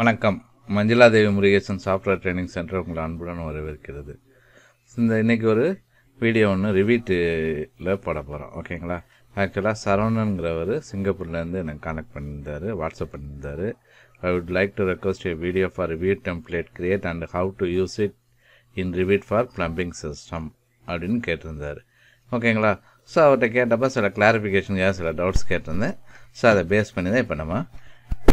வணக்கம். Manjula Devi Murugesan software training center உங்களை அன்புடன் வரவேற்கிறது. இந்த இன்னைக்கு ஒரு வீடியோ ஒன்று ரிவீட்டில் போட போகிறோம் ஓகேங்களா ஆக்சுவலாக சரவணனுங்கிறவர் சிங்கப்பூர்லேருந்து எனக்கு கான்டாக்ட் பண்ணியிருந்தார் வாட்ஸ்அப் பண்ணியிருந்தார். I would like to request a video for Revit template create and how to use it in Revit for plumbing system அப்படின்னு கேட்டிருந்தார். ஓகேங்களா ஸோ அவர்கிட்ட கேட்டப்போ சில கிளாரிஃபிகேஷனுக்காக சில டவுட்ஸ் கேட்டிருந்தேன். ஸோ அதை பேஸ் பண்ணி தான் இப்போ நம்ம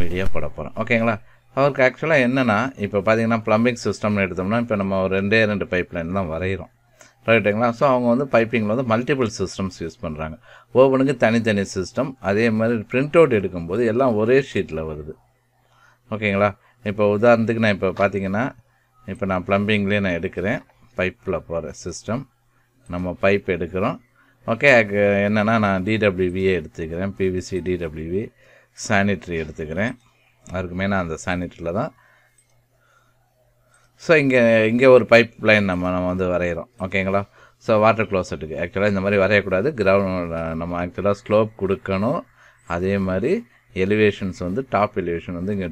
வீடியோ போட போகிறோம் ஓகேங்களா அவருக்கு ஆக்சுவலாக என்னென்னா இப்போ பார்த்தீங்கன்னா ப்ளம்பிங் சிஸ்டம்னு எடுத்தோம்னா இப்போ நம்ம ஒரு ரெண்டே ரெண்டு பைப் லைன் தான் வரைகிறோம் ரைட்டுங்களா ஸோ அவங்க வந்து பைப்பிங்கில் வந்து மல்டிபிள் சிஸ்டம்ஸ் யூஸ் பண்ணுறாங்க ஒவ்வொன்றுக்கு தனித்தனி சிஸ்டம் அதே மாதிரி பிரிண்ட் அவுட் எடுக்கும்போது எல்லாம் ஒரே ஷீட்டில் வருது. ஓகேங்களா இப்போ உதாரணத்துக்கு நான் இப்போ பார்த்தீங்கன்னா இப்போ நான் ப்ளம்பிங்லேயே நான் எடுக்கிறேன். பைப்பில் போகிற சிஸ்டம் நம்ம பைப் எடுக்கிறோம். ஓகே என்னென்னா நான் டிடபிள்யூவியே எடுத்துக்கிறேன். பிவிசி டிடபிள்யூவி சானிட்ரி எடுத்துக்கிறேன். அதுக்கு மெயினாக அந்த சானிட்டரியில் தான். ஸோ இங்கே இங்கே ஒரு பைப் லைன் நம்ம நம்ம வந்து வரைகிறோம் ஓகேங்களா ஸோ வாட்டர் க்ளோசட்டுக்கு ஆக்சுவலாக இந்த மாதிரி வரையக்கூடாது. கிரவுண்ட் நம்ம ஆக்சுவலாக ஸ்லோப் கொடுக்கணும். அதே மாதிரி எலிவேஷன்ஸ் வந்து டாப் எலிவேஷன் வந்து இங்கே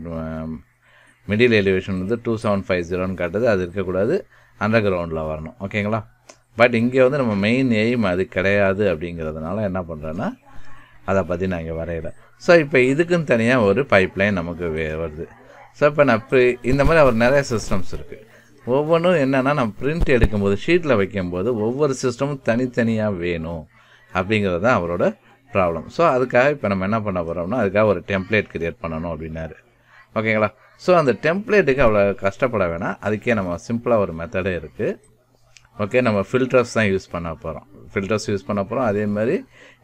மிடில் எலிவேஷன் வந்து டூ செவன் ஃபைவ் ஜீரோன்னு காட்டுது. அது இருக்கக்கூடாது. அண்டர் கிரவுண்டில் வரணும். ஓகேங்களா பட் இங்கே வந்து நம்ம மெயின் எய்ம் அது கிடையாது அப்படிங்கிறதுனால என்ன பண்ணுறேன்னா அதை பற்றி நான் இங்கே வரையலை. ஸோ இப்போ இதுக்குன்னு தனியாக ஒரு பைப் லைன் நமக்கு வே- வருது. ஸோ இப்போ நான் ப்ரி இந்த மாதிரி அவர் நிறைய சிஸ்டம்ஸ் இருக்குது ஒவ்வொன்றும் என்னென்னா நம்ம பிரிண்ட் எடுக்கும்போது ஷீட்டில் வைக்கும்போது ஒவ்வொரு சிஸ்டமும் தனித்தனியாக வேணும் அப்படிங்கிறது தான் அவரோட ப்ராப்ளம் ஸோ அதுக்காக இப்போ நம்ம என்ன பண்ண போகிறோம்னா அதுக்காக ஒரு டெம்ப்ளேட் கிரியேட் பண்ணணும் அப்படின்னாரு. ஓகேங்களா ஸோ அந்த டெம்ப்ளேட்டுக்கு அவ்வளோ கஷ்டப்பட வேணாம். அதுக்கே நம்ம சிம்பிளாக ஒரு மெத்தடே இருக்குது ஓகே நம்ம ஃபில்டர்ஸ் தான் யூஸ் பண்ண போகிறோம் ஃபில்டர்ஸ் யூஸ் பண்ண போகிறோம் அதே மாதிரி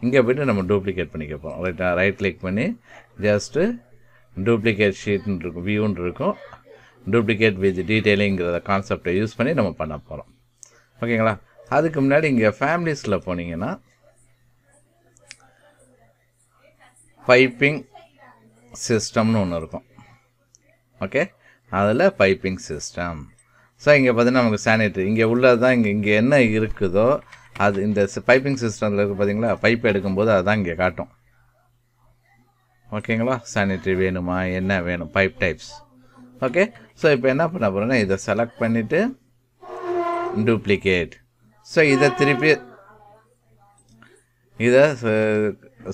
இங்கே போய்ட்டு நம்ம டூப்ளிகேட் பண்ணிக்க போகிறோம் ரைட்டாக ரைட் கிளிக் பண்ணி ஜஸ்ட்டு டூப்ளிகேட் ஷீட்னு இருக்கும் வியூன்னு இருக்கும். டூப்ளிகேட் வித் டீட்டெயிலிங்கிற கான்செப்டை யூஸ் பண்ணி நம்ம பண்ண போகிறோம் ஓகேங்களா அதுக்கு முன்னாடி இங்கே ஃபேமிலிஸில் போனீங்கன்னா பைப்பிங் சிஸ்டம்னு ஒன்று இருக்கும். ஓகே அதில் பைப்பிங் சிஸ்டம் ஸோ இங்கே பார்த்தீங்கன்னா நமக்கு சானிட்ரி இங்கே உள்ளே தான் இங்கே இங்கே என்ன இருக்குதோ அது இந்த பைப்பிங் சிஸ்டமில் இருக்குது பார்த்தீங்களா பைப் எடுக்கும்போது அதுதான் இங்கே காட்டும். ஓகேங்களா சானிட்ரி வேணுமா? என்ன வேணும்? பைப் டைப்ஸ் ஓகே ஸோ இப்போ என்ன பண்ண போகிறேன்னா இதை செலக்ட் பண்ணிவிட்டு டூப்ளிகேட் ஸோ இதை திருப்பி இதை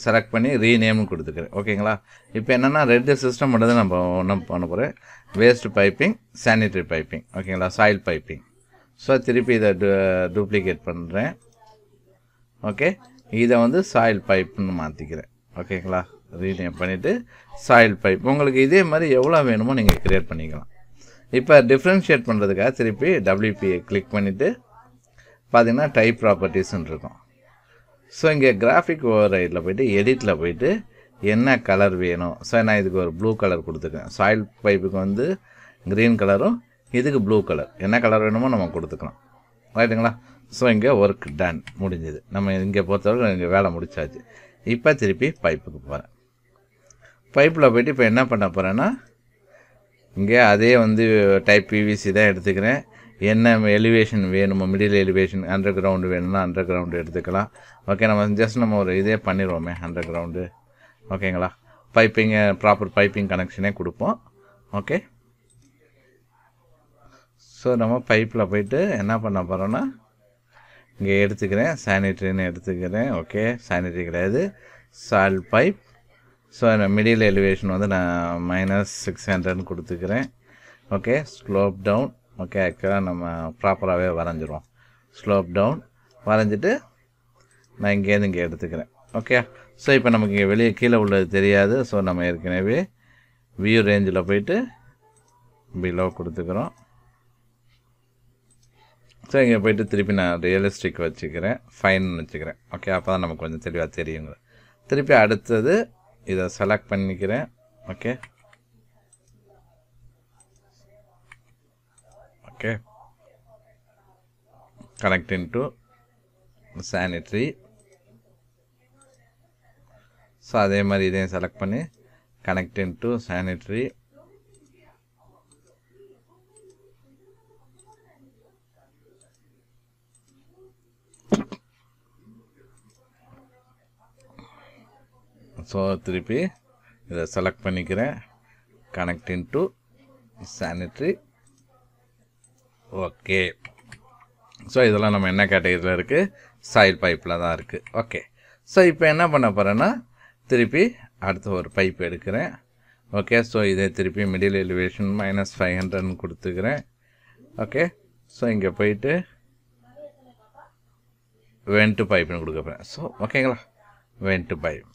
செலக்ட் பண்ணி ரீநேமும் கொடுத்துக்கிறேன். ஓகேங்களா? இப்போ என்னென்னா ரெண்டு சிஸ்டம் மட்டும் தான் நம்ம ஒன்றும் பண்ண போகிறேன் வேஸ்ட் பைப்பிங் சானிட்டரி பைப்பிங் ஓகேங்களா? சாயில் பைப்பிங் ஸோ திருப்பி இதை டூப்ளிகேட் பண்ணுறேன் ஓகே? இதை வந்து சாயில் பைப்புன்னு மாற்றிக்கிறேன் ஓகேங்களா? ரீநேம் பண்ணிவிட்டு சாயில் பைப் உங்களுக்கு இதே மாதிரி எவ்வளோ வேணுமோ நீங்கள் க்ரியேட் பண்ணிக்கலாம். இப்போ டிஃப்ரென்ஷியேட் பண்ணுறதுக்காக திருப்பி டபிள்யூபியை கிளிக் பண்ணிவிட்டு பார்த்தீங்கன்னா டைப் ப்ராப்பர்ட்டிஸ்ன்னு இருக்கும். ஸோ இங்கே கிராஃபிக் ஓவர் ரைட்டில் போய்ட்டு எடிட்டில் போயிட்டு என்ன கலர் வேணும்? ஸோ நான் இதுக்கு ஒரு ப்ளூ கலர் கொடுத்துருக்கேன். சாயில் பைப்புக்கு வந்து க்ரீன் கலரும் இதுக்கு ப்ளூ கலர் என்ன கலர் வேணுமோ நம்ம கொடுத்துக்கலாம். ரைட்டுங்களா ஸோ இங்கே ஒர்க் டன் முடிஞ்சுது. நம்ம இங்கே பொறுத்தவரைக்கும் இங்கே வேலை முடிச்சாச்சு. இப்போ திருப்பி பைப்புக்கு போகிறேன் பைப்பில் போயிட்டு இப்போ என்ன பண்ண போகிறேன்னா இங்கே அதே வந்து டைப் பிவிசி தான் எடுத்துக்கிறேன். என்ன எலிவேஷன் வேணுமோ மிடில் எலிவேஷன் அண்டர் கிரவுண்டு வேணும்னா அண்டர் கிரவுண்டு எடுத்துக்கலாம். ஓகே நம்ம ஜஸ்ட் நம்ம ஒரு இதே பண்ணிடுவோமே அண்டர் கிரவுண்டு ஓகேங்களா பைப்பிங்கு ப்ராப்பர் பைப்பிங் கனெக்ஷனே கொடுப்போம். ஓகே ஸோ நம்ம பைப்பில் போயிட்டு என்ன பண்ண போகிறோன்னா இங்கே எடுத்துக்கிறேன் சானிட்ரின்னு எடுத்துக்கிறேன். ஓகே சானிட்ரி கிடையாது. சால் பைப் ஸோ மிடில் எலிவேஷன் வந்து நான் மைனஸ் சிக்ஸ் ஹண்ட்ரட்னு கொடுத்துக்கிறேன். ஓகே ஸ்லோப் டவுன் ஓகே ஆக்சுவலாக நம்ம ப்ராப்பராகவே வரைஞ்சிருவோம். ஸ்லோப் டவுன் வரைஞ்சிட்டு நான் இங்கேருந்து இங்கே எடுத்துக்கிறேன். ஓகே ஸோ இப்போ நமக்கு இங்கே வெளியே கீழே உள்ளது தெரியாது. ஸோ நம்ம ஏற்கனவே வியூ ரேஞ்சில் போயிட்டு பிலோ கொடுத்துக்கிறோம். ஸோ இங்கே போயிட்டு திருப்பி நான் ரியலிஸ்டிக் வச்சுக்கிறேன். ஃபைன் வச்சுக்கிறேன். ஓகே அப்போ தான் நமக்கு கொஞ்சம் தெளிவாக தெரியுங்க. திருப்பி அடுத்தது இதை செலக்ட் பண்ணிக்கிறேன். Okay okay. Connecting to sanitary so அதே மாதிரி இதையும் செலக்ட் பண்ணி கனெக்டிங் டு சானிட்ரி ஸோ திருப்பி இதை செலக்ட் பண்ணிக்கிறேன். Connecting to sanitary okay. So இதெல்லாம் நம்ம என்ன கேட்டகரியில் இருக்குது சாயில் பைப்பில் தான் இருக்குது ஓகே ஸோ இப்போ என்ன பண்ண போகிறேன்னா திருப்பி அடுத்த ஒரு பைப் எடுக்கிறேன். ஓகே ஸோ இதே திருப்பி மிடில் எலிவேஷன் மைனஸ் ஃபைவ் ஹண்ட்ரட்னு கொடுத்துக்கிறேன். ஓகே ஸோ இங்கே போயிட்டு வென்ட்டு பைப்புன்னு கொடுக்க போகிறேன் ஸோ ஓகேங்களா வென்ட்டு பைப்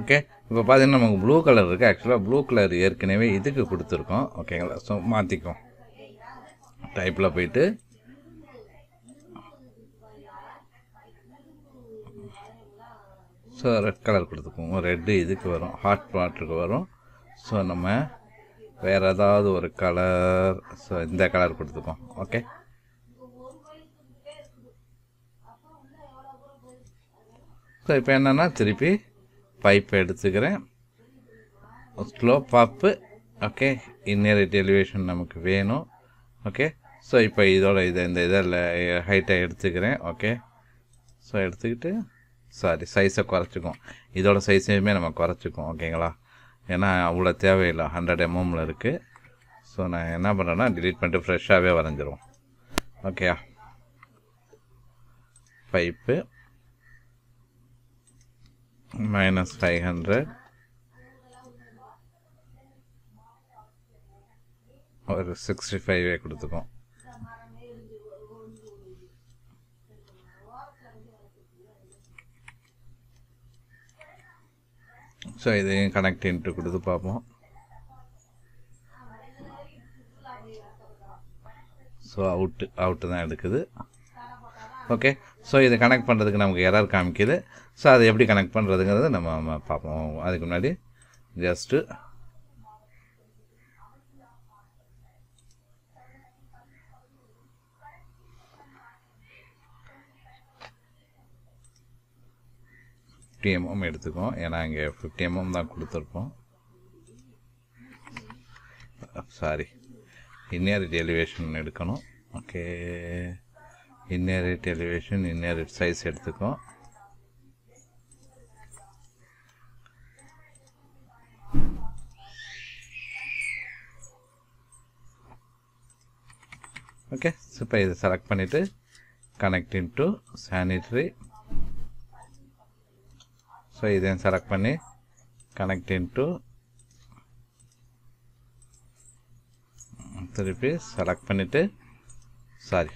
ஓகே இப்போ பார்த்தீங்கன்னா நமக்கு ப்ளூ கலர் இருக்குது ஆக்சுவலாக ப்ளூ கலர் ஏற்கனவே இதுக்கு கொடுத்துருக்கோம். ஓகேங்களா ஸோ மாற்றிக்கும் டைப்பில் போயிட்டு ஸோ ரெட் கலர் கொடுத்துக்குவோம். ரெட்டு இதுக்கு வரும். ஹாட் வாட்டருக்கு வரும். ஸோ நம்ம வேறு ஏதாவது ஒரு கலர் ஸோ இந்த கலர் கொடுத்துக்கோம் ஓகே ஸோ இப்போ என்னென்னா திருப்பி பைப்பை எடுத்துக்கிறேன். ஸ்லோ பாப்பு ஓகே இன்னேரிட் எலிவேஷன் நமக்கு வேணும் ஓகே ஸோ இப்போ இதோட இதை இந்த இதில் ஹைட்டை எடுத்துக்கிறேன் ஓகே ஸோ எடுத்துக்கிட்டு சாரி சைஸை குறைச்சிக்கும் இதோட சைஸையுமே நம்ம குறைச்சிக்கும் ஓகேங்களா ஏன்னா அவ்வளோ தேவையில்லை. ஹண்ட்ரட் எம்எம்மில் இருக்குது ஸோ நான் என்ன பண்ணுறேன்னா டிலீட் பண்ணிட்டு ஃப்ரெஷ்ஷாகவே வரைஞ்சிரும் ஓகேயா பைப்பு மைனஸ் ஃபைவ் ஹண்ட்ரட் ஒரு சிக்ஸ்டி ஃபைவே கொடுத்துக்கும் ஸோ இதையும் கனெக்ட் இன்ட்டு கொடுத்து பார்ப்போம். ஸோ அவுட்டு அவுட்டு தான் எடுக்குது. ஓகே ஸோ இதை கனெக்ட் பண்ணுறதுக்கு நமக்கு எரர் காமிக்குது. ஸோ அதை எப்படி கனெக்ட் பண்ணுறதுங்கிறத நம்ம பார்ப்போம். அதுக்கு முன்னாடி ஜஸ்ட்டு ஃபிஃப்டி எம்எம் எடுத்துக்கோம் ஏன்னா இங்கே ஃபிஃப்டி எம்எம் தான் கொடுத்துருப்போம். சாரி இன்னியர் எலிவேஷன் எடுக்கணும். Okay inherit elevation inherit size எடுத்துக்கும் ஓகே இப்போ இதை செலக்ட் பண்ணிவிட்டு கனெக்ட் டு சானிட்ரி ஸோ இதையும் செலக்ட் பண்ணி கனெக்ட் டு திருப்பி செலக்ட் பண்ணிவிட்டு சாரி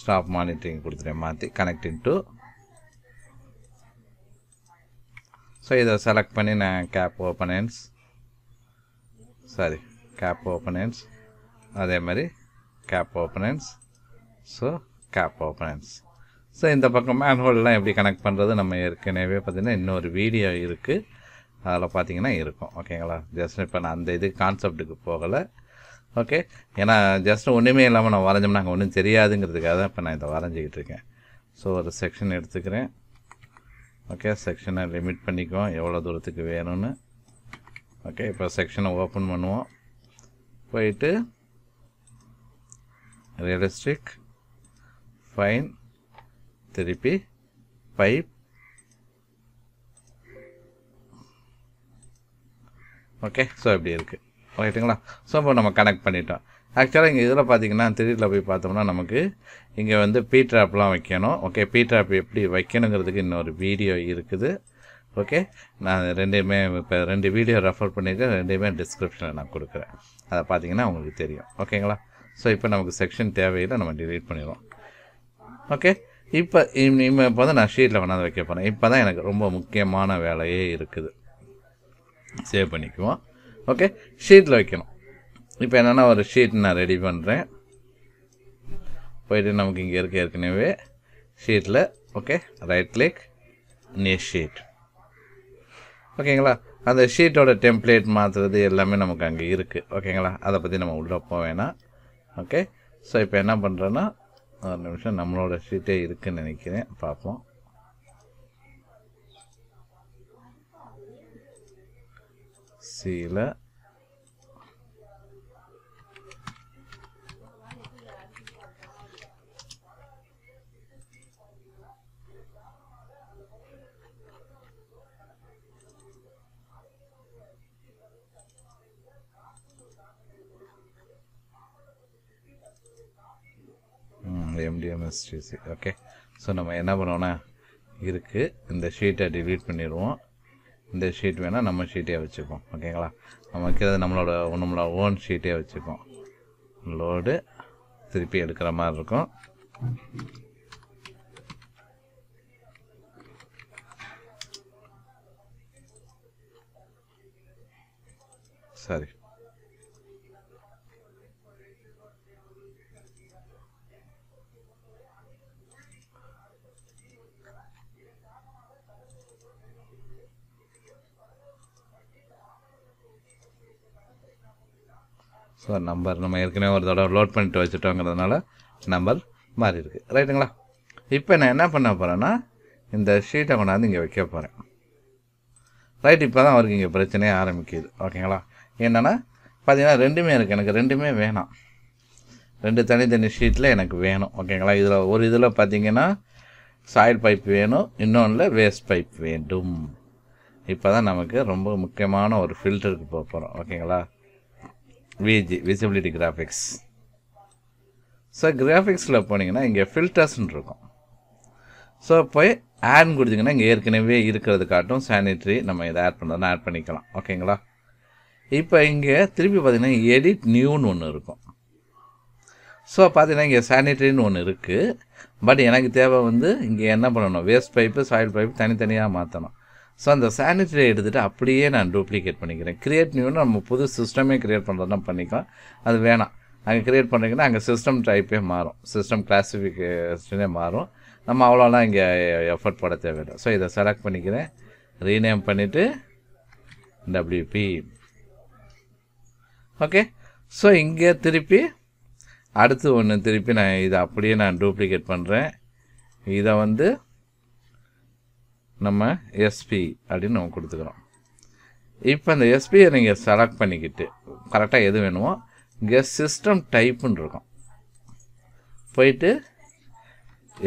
ஸ்டாப் மானிட்டரிங் கொடுத்துட்டேன் மாற்றி கனெக்ட் டு ஸோ இதை செலக்ட் பண்ணி நான் cap openings sorry cap openings அதே மாதிரி cap openings so cap openings so இந்த பக்கம் மேன்ஹோல்லாம் எப்படி கனெக்ட் பண்ணுறது நம்ம ஏற்கனவே பார்த்திங்கன்னா இன்னொரு வீடியோ இருக்குது அதில் பார்த்தீங்கன்னா இருக்கும். ஓகேங்களா ஜஸ்ட் இப்போ நான் அந்த இது கான்செப்ட்டுக்கு போகலை. ஓகே ஏன்னா ஜஸ்ட் ஒன்றுமே இல்லாமல் நான் வரைஞ்சோம்னா அங்கே ஒன்றும் தெரியாதுங்கிறதுக்காக தான் இப்போ நான் இதை வரைஞ்சிக்கிட்டு இருக்கேன். ஸோ ஒரு செக்ஷன் எடுத்துக்கிறேன். ஓகே செக்ஷனை லிமிட் பண்ணிக்குவோம் எவ்வளோ தூரத்துக்கு வேணும்னு. ஓகே இப்போ செக்ஷனை ஓப்பன் பண்ணுவோம். போயிட்டு ரியலிஸ்டிக் ஃபைன் திருப்பி பைப் ஓகே ஸோ இப்படி இருக்குது ரைட்டுங்களா ஸோ இப்போ நம்ம கனெக்ட் பண்ணிட்டோம். ஆக்சுவலாக இங்கே இதில் பார்த்தீங்கன்னா திடீரில் போய் பார்த்தோம்னா நமக்கு இங்கே வந்து பீ ட்ராப்லாம் வைக்கணும். ஓகே பீ ட்ராப் எப்படி வைக்கணுங்கிறதுக்கு இன்னொரு வீடியோ இருக்குது. ஓகே நான் ரெண்டையுமே இப்போ ரெண்டு வீடியோ ரெஃபர் பண்ணியிருக்கேன். ரெண்டையுமே டிஸ்கிரிப்ஷனில் நான் கொடுக்குறேன். அதை பார்த்தீங்கன்னா உங்களுக்கு தெரியும். ஓகேங்களா ஸோ இப்போ நமக்கு செக்ஷன் தேவையில்லை. நம்ம டிலீட் பண்ணிடுவோம். ஓகே இப்போ இனிமேல் இப்போ வந்து நான் ஷீட்டில் கொண்டாந்து வைக்க போகிறேன் இப்போ தான் எனக்கு ரொம்ப முக்கியமான வேலையே இருக்குது. சேவ் பண்ணிக்குவோம். ஓகே ஷீட்டில் வைக்கணும். இப்போ என்னென்னா ஒரு ஷீட் நான் ரெடி பண்ணுறேன் போயிட்டு நமக்கு இங்கே இருக்க ஏற்கனவே ஷீட்டில் ஓகே ரைட் கிளிக் நீ ஷீட் ஓகேங்களா அந்த ஷீட்டோட டெம்ப்ளேட் மாற்றுறது எல்லாமே நமக்கு அங்கே இருக்குது ஓகேங்களா அதை பற்றி நம்ம உள்ளே போக வேணாம். ஓகே ஸோ இப்போ என்ன பண்ணுறேன்னா ஒரு நிமிஷம் நம்மளோட ஷீட்டே இருக்குதுன்னு நினைக்கிறேன். பார்ப்போம். கடைசியில் எம்டிஎம்எஸ்டிசி ஓகே ஸோ நம்ம என்ன பண்ணுவோன்னா இருக்குது இந்த ஷீட்டை டிலீட் பண்ணிடுவோம். இந்த ஷீட் வேணால் நம்ம ஷீட்டே வச்சுப்போம். ஓகேங்களா நம்ம வைக்கிறது நம்மளோட நம்மளோட ஓன் ஷீட்டே வச்சுப்போம். லோடு திருப்பி எடுக்கிற மாதிரி இருக்கும். சரி. ஸோ நம்பர் நம்ம ஏற்கனவே ஒரு தடவை லோட் பண்ணிட்டு வச்சுட்டோங்கிறதுனால நம்பர் மாறி இருக்கு ரைட்டுங்களா இப்போ நான் என்ன பண்ண போகிறேன்னா இந்த ஷீட்டை கொண்டாந்து இங்கே வைக்க போகிறேன் ரைட் இப்போ தான் அவருக்கு இங்கே பிரச்சனையே ஆரம்பிக்குது. ஓகேங்களா என்னென்னா பார்த்தீங்கன்னா ரெண்டுமே இருக்குது எனக்கு ரெண்டுமே வேணாம். ரெண்டு தனித்தனி ஷீட்டில் எனக்கு வேணும். ஓகேங்களா இதில் ஒரு இதில் பார்த்தீங்கன்னா சாயில் பைப் வேணும். இன்னொன்றில் வேஸ்ட் பைப் வேண்டும். இப்போ தான் நமக்கு ரொம்ப முக்கியமான ஒரு ஃபில்டருக்கு போக போகிறோம் ஓகேங்களா? விஜி விசிபிலிட்டி கிராஃபிக்ஸ் ஸோ கிராஃபிக்ஸில் போனீங்கன்னா இங்கே ஃபில்டர்ஸ்னு இருக்கும். ஸோ போய் ஆட் கொடுத்தீங்கன்னா இங்கே ஏற்கனவே இருக்கிறது காட்டும். சானிட்ரி நம்ம இதை ஆட் பண்ணுறதுனா ஆட் பண்ணிக்கலாம். ஓகேங்களா? இப்போ இங்கே திருப்பி பார்த்தீங்கன்னா எடிட் நியூன்னு ஒன்று இருக்கும். ஸோ பார்த்தீங்கன்னா இங்கே சானிட்ரின்னு ஒன்று இருக்குது பட் எனக்கு தேவை வந்து இங்கே என்ன பண்ணணும்? வேஸ்ட் பைப்பு சாயில் பைப்பு தனித்தனியாக மாற்றணும் ஸோ அந்த சானிட்டரி எடுத்துகிட்டு அப்படியே நான் டூப்ளிகேட் பண்ணிக்கிறேன். கிரியேட் நியூன்னு நம்ம புது சிஸ்டமே க்ரியேட் பண்ணுறதுனா பண்ணிக்கலாம். அது வேணாம். அங்கே க்ரியேட் பண்ணுறீங்கன்னா அங்கே சிஸ்டம் டைப்பே மாறும். சிஸ்டம் கிளாஸிஃபிகேஷனே மாறும். நம்ம அவ்வளோலாம் இங்கே எஃபர்ட் போட தேவையில்லை. ஸோ இதை செலக்ட் பண்ணிக்கிறேன். ரீநேம் பண்ணிவிட்டு டபிள்யூபி ஓகே ஸோ இங்கே திருப்பி அடுத்து ஒன்று திருப்பி நான் இதை அப்படியே நான் டூப்ளிகேட் பண்ணுறேன் இதை வந்து நம்ம எஸ்பி அப்படின்னு நம்ம கொடுத்துக்கிறோம். இப்போ இந்த எஸ்பியை நீங்கள் செலக்ட் பண்ணிக்கிட்டு கரெக்டாக எது வேணுமோ இங்கே சிஸ்டம் டைப்புன்னு இருக்கும். போயிட்டு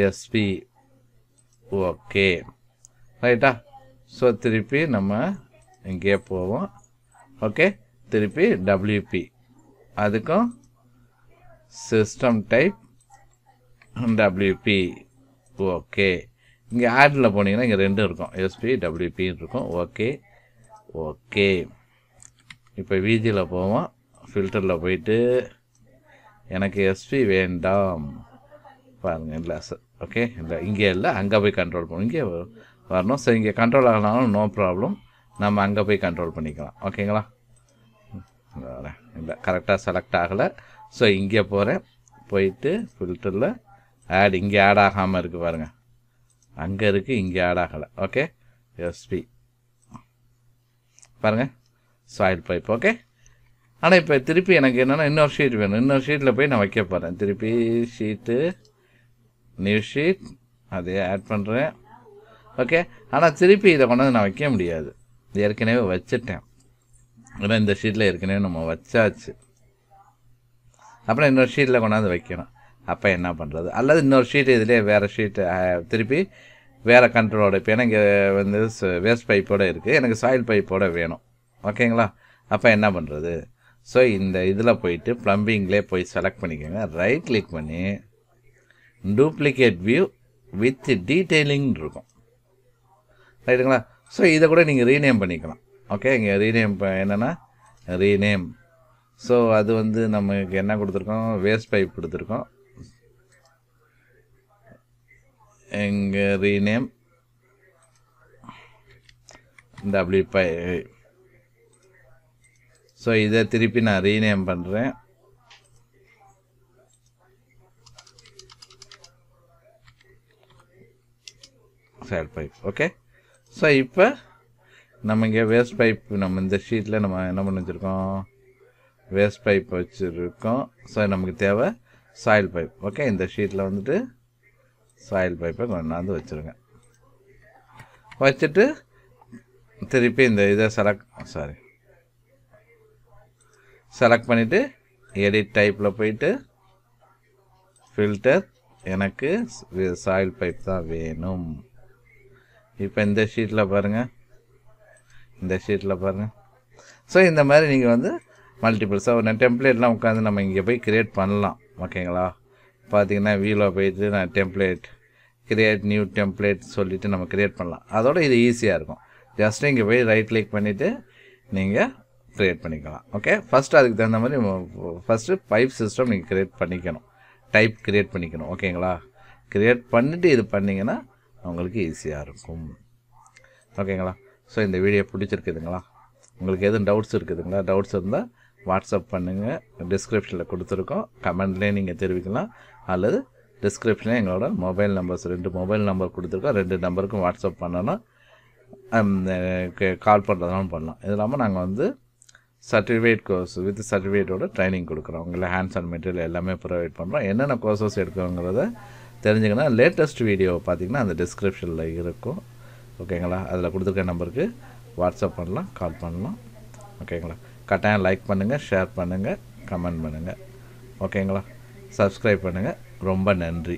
எஸ்பி ஓகே ரைட்டா ஸோ திருப்பி நம்ம இங்கே போவோம். ஓகே திருப்பி டபிள்யூபி அதுக்கும் சிஸ்டம் டைப் டபிள்யூபி ஓகே இங்கே ஆடில் போனீங்கன்னா இங்கே ரெண்டும் இருக்கும். எஸ்பி டபிள்யூபின்னு இருக்கும். ஓகே ஓகே இப்போ விஜியில் போவோம். ஃபில்டரில் போயிட்டு எனக்கு எஸ்பி வேண்டாம். பாருங்கள் இல்லை சார் ஓகே இல்லை இங்கே இல்லை அங்கே போய் கண்ட்ரோல் பண்ணும் இங்கே வரணும். சரி இங்கே கண்ட்ரோல் ஆகலாலும் நோ ப்ராப்ளம் நம்ம அங்கே போய் கண்ட்ரோல் பண்ணிக்கலாம். ஓகேங்களா வரேன். இல்லை கரெக்டாக செலக்ட் ஆகலை. ஸோ இங்கே போகிறேன் போயிட்டு ஃபில்டரில் ஆட் இங்கே ஆட் ஆகாமல் இருக்குது பாருங்கள் அங்கே இருக்குது இங்கே ஆட் ஆகலை. ஓகே எஸ்பி பாருங்கள் சாயில் பைப் ஓகே ஆனால் இப்போ திருப்பி எனக்கு என்னென்னா இன்னொரு ஷீட் வேணும். இன்னொரு ஷீட்டில் போய் நான் வைக்க போகிறேன் திருப்பி ஷீட்டு நியூ ஷீட் அதே ஆட் பண்ணுறேன் ஓகே ஆனால் திருப்பி இதை கொண்டாந்து நான் வைக்க முடியாது. ஏற்கனவே வச்சுட்டேன். ஏன்னா இந்த ஷீட்டில் ஏற்கனவே நம்ம வச்சாச்சு. அப்புறம் இன்னொரு ஷீட்டில் கொண்டாந்து வைக்கணும். அப்போ என்ன பண்ணுறது அல்லது இன்னொரு ஷீட்டு இதிலே வேறு ஷீட்டு திருப்பி வேறு கண்ட்ரோலோட இப்போ ஏன்னா இங்கே வந்து வேஸ்ட் பைப்போடு இருக்குது எனக்கு சாயில் பைப்போடு வேணும். ஓகேங்களா அப்போ என்ன பண்ணுறது ஸோ இந்த இதில் போயிட்டு ப்ளம்பிங்லேயே போய் செலக்ட் பண்ணிக்கோங்க. ரைட் கிளிக் பண்ணி டூப்ளிகேட் வியூ வித் டீட்டெயிலிங் இருக்கும். ரைட்டுங்களா ஸோ இதை கூட நீங்கள் ரீநேம் பண்ணிக்கலாம். ஓகே இங்கே ரீநேம் என்னென்னா ரீநேம் ஸோ அது வந்து நமக்கு என்ன கொடுத்துருக்கோம்? வேஸ்ட் பைப் கொடுத்துருக்கோம். And rename W P so இதை திருப்பி நான் ரீநேம் பண்ணுறேன் சேட் பைப் ஓகே ஸோ இப்போ நம்ம இங்கே வேஸ்ட் பைப் நம்ம இந்த ஷீட்டில் நம்ம என்ன பண்ணி வச்சுருக்கோம்? வேஸ்ட் பைப் வச்சுருக்கோம். ஸோ நமக்கு தேவை சாயில் பைப் ஓகே இந்த ஷீட்டில் வந்துட்டு சாயில் பைப்பை கொண்டாந்து வச்சுருங்க. வச்சுட்டு திருப்பி இந்த இதை செலக்ட் சாரி செலக்ட் பண்ணிவிட்டு எடிட் டைப்பில் போயிட்டு ஃபில்டர் எனக்கு சாயில் பைப் தான் வேணும். இப்போ இந்த ஷீட்டில் பாருங்கள் இந்த ஷீட்டில் பாருங்கள் ஸோ இந்த மாதிரி நீங்கள் வந்து மல்டிபிள்ஸாக ஒரு டெம்ப்ளேட்லாம் உட்காந்து நம்ம இங்கே போய் க்ரியேட் பண்ணலாம். ஓகேங்களா பார்த்தீங்கன்னா வியூவில் போயிட்டு நான் டெம்ப்ளேட் கிரியேட் நியூ டெம்ப்ளேட் சொல்லிவிட்டு நம்ம க்ரியேட் பண்ணலாம். அதோட இது ஈஸியாக இருக்கும். ஜஸ்ட் இங்கே போய் ரைட் கிளிக் பண்ணிவிட்டு நீங்கள் க்ரியேட் பண்ணிக்கலாம். ஓகே ஃபஸ்ட்டு அதுக்கு தகுந்த மாதிரி ஃபஸ்ட்டு பைப் சிஸ்டம் நீங்கள் க்ரியேட் பண்ணிக்கணும். டைப் க்ரியேட் பண்ணிக்கணும். ஓகேங்களா க்ரியேட் பண்ணிவிட்டு இது பண்ணிங்கன்னா உங்களுக்கு ஈஸியாக இருக்கும். ஓகேங்களா ஸோ இந்த வீடியோ பிடிச்சிருக்குதுங்களா? உங்களுக்கு எதுவும் டவுட்ஸ் இருக்குதுங்களா? டவுட்ஸ் இருந்தால் வாட்ஸ்அப் பண்ணுங்கள் டிஸ்கிரிப்ஷனில் கொடுத்துருக்கோம். கமெண்ட்லேயே நீங்கள் தெரிவிக்கலாம். அல்லது டிஸ்கிரிப்ஷனில் எங்களோட மொபைல் நம்பர்ஸ் ரெண்டு மொபைல் நம்பர் கொடுத்துருக்கோம். ரெண்டு நம்பருக்கும் வாட்ஸ்அப் பண்ணணும் கால் பண்ணுறதுனாலும் பண்ணலாம். இது இல்லாமல் நாங்கள் வந்து சர்டிஃபிகேட் கோர்ஸ் வித் சர்டிஃபிகேட்டோட ட்ரைனிங் கொடுக்குறோம். உங்களை ஹேண்ட்ஸ் அண்ட் மெட்டீரியல் எல்லாமே ப்ரொவைட் பண்ணுறோம் என்னென்ன கோர்சஸ் எடுக்கிறோங்கிறத தெரிஞ்சுக்கன்னா லேட்டஸ்ட் வீடியோ பார்த்தீங்கன்னா அந்த டிஸ்கிரிப்ஷனில் இருக்கும். ஓகேங்களா? அதில் கொடுத்துருக்க நம்பருக்கு வாட்ஸ்அப் பண்ணலாம் கால் பண்ணலாம். ஓகேங்களா? கட்டாயம் லைக் பண்ணுங்கள் ஷேர் பண்ணுங்கள் கமெண்ட் பண்ணுங்கள் ஓகேங்களா? சப்ஸ்கிரைப் பண்ணுங்கள் ரொம்ப நன்றி.